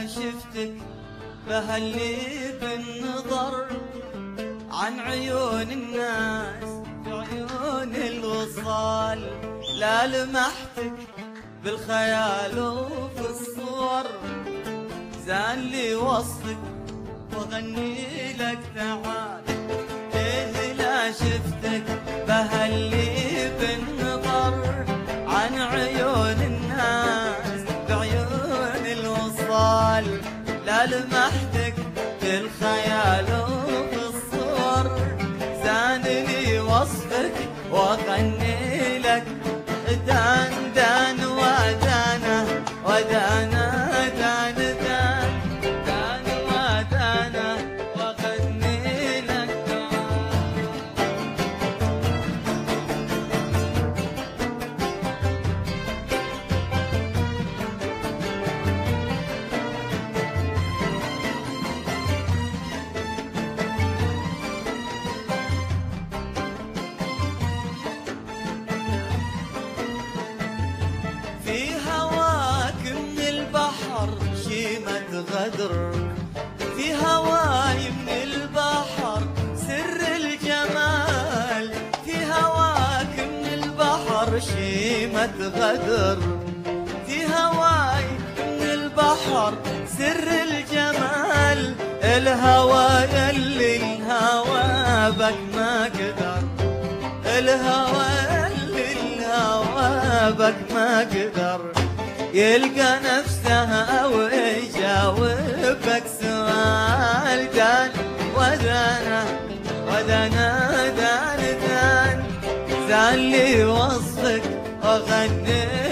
شفتك بهلي بالنظر عن عيون الناس بعيون الوصال. لا لمحتك بالخيال وفي الصور. زان لي وصفك وغني لك تعال. ليه لا شفتك بهلي الوصال لا لمحتك بالخيال وفي الصور. زانني وصفك وغني لك دان غدر في هواي من البحر سر الجمال في هواك من البحر شيمة غدر. في هواي من البحر سر الجمال الهوى اللي الهوى بك ما قدر. الهوى اللي الهوى بك ما قدر. يلقى نفسه ويجاوبك سؤال دان ودانا ودانا دان دان. زال لي وصفك وغني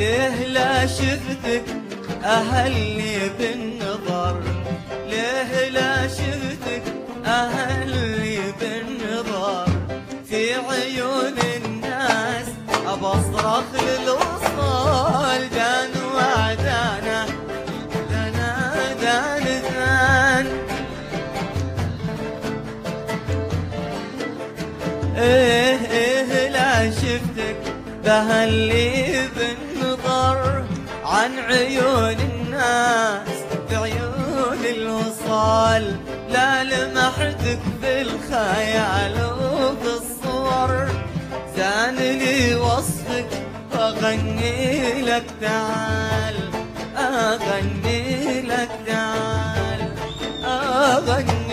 ليه لا شفتك أهلي بالنظر. ليه لا شفتك أهلي بالنظر. في عيون الناس أبصرخ للوصال دان وعدانا دانا دان دان. إيه إيه لا شفتك بهاللي بالنظر. عن عيون الناس بعيون الوصال. لا لمحتك بالخيال وبالصور زانني وصفك واغني لك تعال أغني لك تعال أغني لك